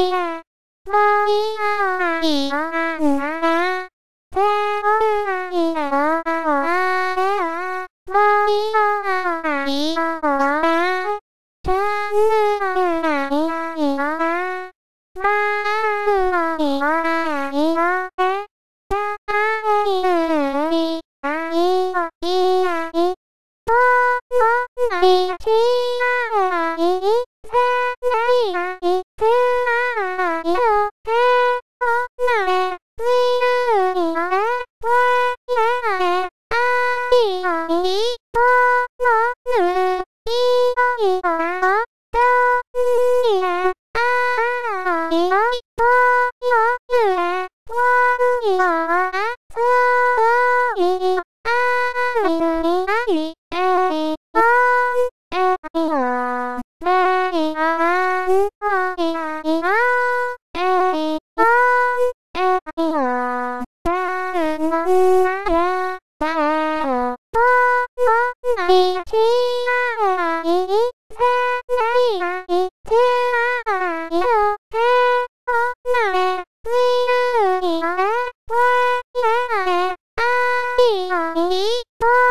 Yeah. イバー